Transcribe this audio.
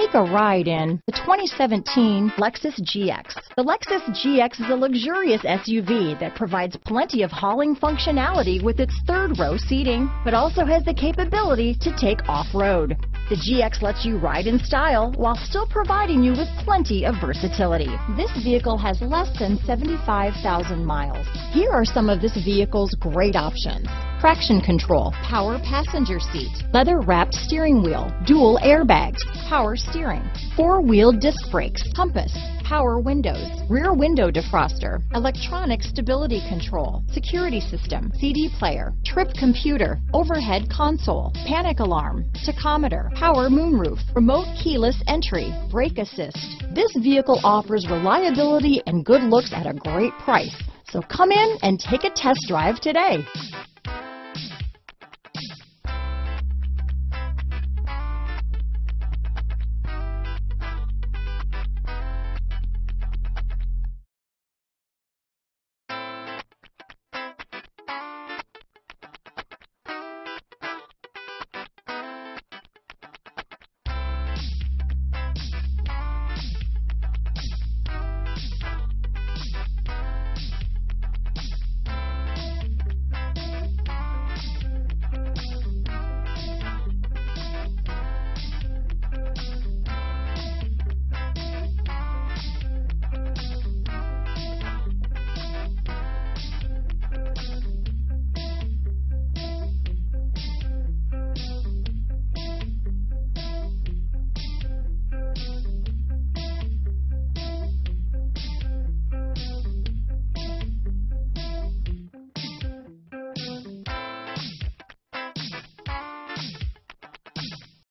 Take a ride in the 2017 Lexus GX. The Lexus GX is a luxurious SUV that provides plenty of hauling functionality with its third row seating, but also has the capability to take off-road. The GX lets you ride in style while still providing you with plenty of versatility. This vehicle has less than 75,000 miles. Here are some of this vehicle's great options traction control, power passenger seat, leather wrapped steering wheel, dual airbags, power steering, four wheel disc brakes, compass, power windows, rear window defroster, electronic stability control, security system, CD player, trip computer, overhead console, panic alarm, tachometer, power moonroof, remote keyless entry, brake assist. This vehicle offers reliability and good looks at a great price. So come in and take a test drive today.